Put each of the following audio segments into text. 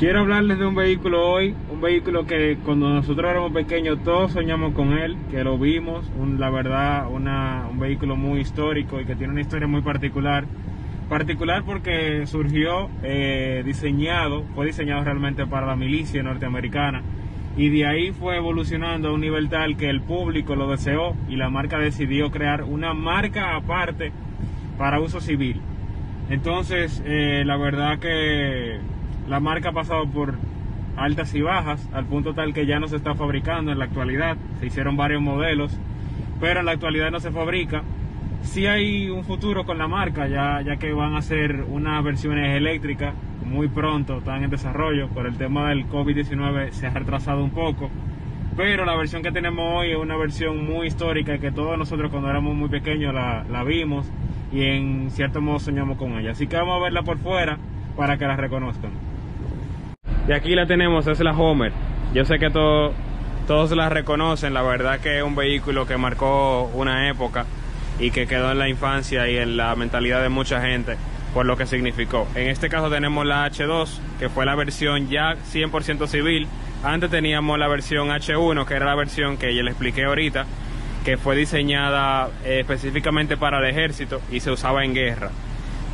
Quiero hablarles de un vehículo hoy, un vehículo que cuando nosotros éramos pequeños todos soñamos con él, que lo vimos, la verdad, una, un vehículo muy histórico y que tiene una historia muy particular. Particular porque surgió eh, diseñado, fue diseñado realmente para la milicia norteamericana y de ahí fue evolucionando a un nivel tal que el público lo deseó y la marca decidió crear una marca aparte para uso civil. Entonces, eh, la verdad que la marca ha pasado por altas y bajas, al punto tal que ya no se está fabricando en la actualidad. Se hicieron varios modelos, pero en la actualidad no se fabrica. Sí hay un futuro con la marca, ya, ya que van a ser unas versiones eléctricas muy pronto, están en desarrollo. Por el tema del COVID-19 se ha retrasado un poco. Pero la versión que tenemos hoy es una versión muy histórica que todos nosotros cuando éramos muy pequeños la, la vimos y en cierto modo soñamos con ella. Así que vamos a verla por fuera para que la reconozcan. Y aquí la tenemos, es la Homer. Yo sé que todos la reconocen, la verdad que es un vehículo que marcó una época y que quedó en la infancia y en la mentalidad de mucha gente por lo que significó. En este caso tenemos la H2, que fue la versión ya 100% civil. Antes teníamos la versión H1, que era la versión que ya le expliqué ahorita, que fue diseñada eh, específicamente para el ejército y se usaba en guerra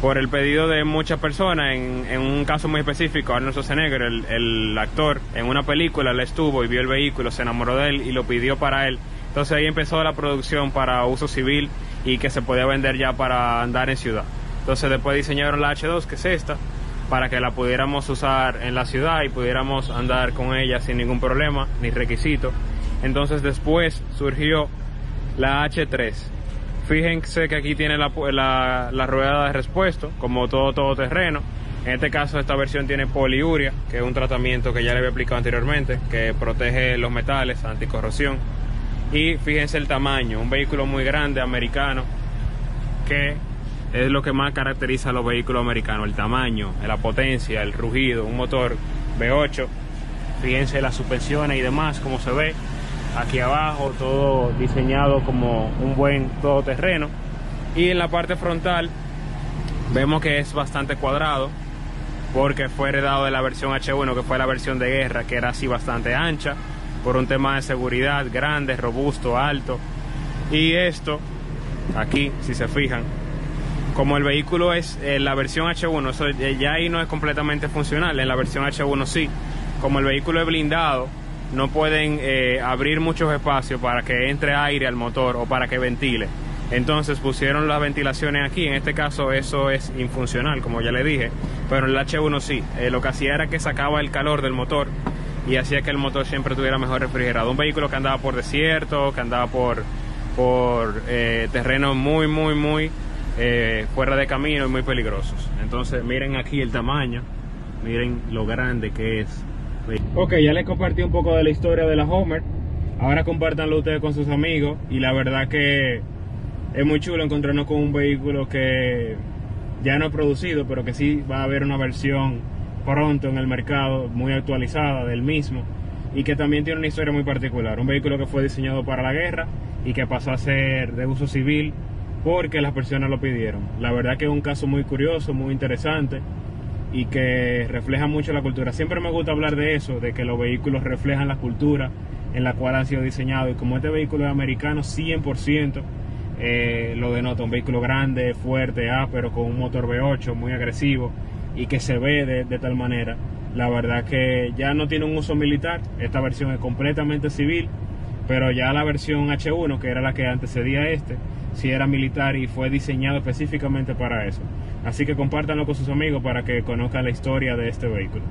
por el pedido de muchas personas, en, un caso muy específico, Arnold Schwarzenegger, el, el actor, en una película, él estuvo y vio el vehículo, se enamoró de él y lo pidió para él. Entonces ahí empezó la producción para uso civil y que se podía vender ya para andar en ciudad. Entonces después diseñaron la H2, que es esta, para que la pudiéramos usar en la ciudad y pudiéramos andar con ella sin ningún problema ni requisito. Entonces después surgió la H3, Fíjense que aquí tiene la, rueda de respuesto, como todo todo terreno. En este caso esta versión tiene poliuria, que es un tratamiento que ya le había aplicado anteriormente, que protege los metales, anticorrosión. Y fíjense el tamaño, un vehículo muy grande, americano, que es lo que más caracteriza a los vehículos americanos, el tamaño, la potencia, el rugido, un motor V8. Fíjense las suspensiones y demás, como se ve aquí abajo, todo diseñado como un buen todoterreno. Y en la parte frontal vemos que es bastante cuadrado porque fue heredado de la versión H1 que fue la versión de guerra que era así bastante ancha por un tema de seguridad grande, robusto, alto. Y esto, aquí, si se fijan, como el vehículo es eh, la versión H1, eso ya ahí no es completamente funcional, en la versión H1 sí. Como el vehículo es blindado, no pueden eh, abrir muchos espacios para que entre aire al motor o para que ventile. Entonces pusieron las ventilaciones aquí, en este caso eso es infuncional, como ya le dije, pero el H1 sí, eh, lo que hacía era que sacaba el calor del motor y hacía que el motor siempre tuviera mejor refrigerado. Un vehículo que andaba por desierto, que andaba por, por eh, terrenos muy, muy, muy fuera de camino y muy peligrosos. Entonces miren aquí el tamaño, miren lo grande que es Ok, ya les compartí un poco de la historia de la Homer. Ahora compártanlo ustedes con sus amigos. Y la verdad que es muy chulo encontrarnos con un vehículo que ya no es producido, pero que sí va a haber una versión pronto en el mercado muy actualizada del mismo. Y que también tiene una historia muy particular. Un vehículo que fue diseñado para la guerra y que pasó a ser de uso civil porque las personas lo pidieron. La verdad que es un caso muy curioso, muy interesante y que refleja mucho la cultura. Siempre me gusta hablar de eso, de que los vehículos reflejan la cultura en la cual han sido diseñados. Y como este vehículo es americano, 100% eh, lo denota. Un vehículo grande, fuerte, pero con un motor V8 muy agresivo y que se ve de tal manera. La verdad que ya no tiene un uso militar. Esta versión es completamente civil. Pero ya la versión H1, que era la que antecedía a este, sí era militar y fue diseñado específicamente para eso. Así que compártanlo con sus amigos para que conozcan la historia de este vehículo.